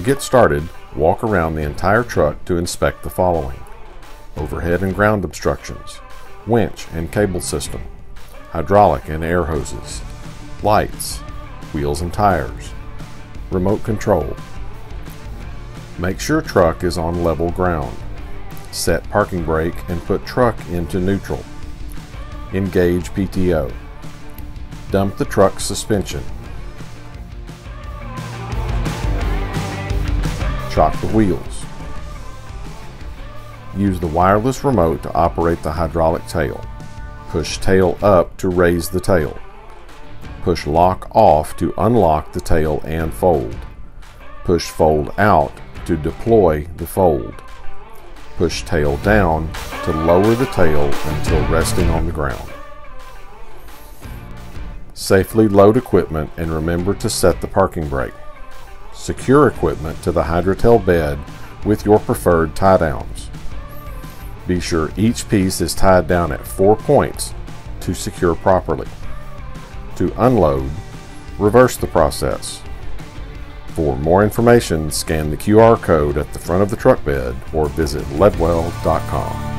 get started, walk around the entire truck to inspect the following. Overhead and ground obstructions, winch and cable system, hydraulic and air hoses, lights, wheels and tires, remote control. Make sure truck is on level ground. Set parking brake and put truck into neutral. Engage PTO. Dump the truck suspension. Chock the wheels. Use the wireless remote to operate the hydraulic tail. Push tail up to raise the tail. Push lock off to unlock the tail and fold. Push fold out to deploy the fold. Push tail down to lower the tail until resting on the ground. Safely load equipment and remember to set the parking brake. Secure equipment to the HydraTail bed with your preferred tie downs. Be sure each piece is tied down at four points to secure properly. To unload, reverse the process. For more information, scan the QR code at the front of the truck bed or visit ledwell.com.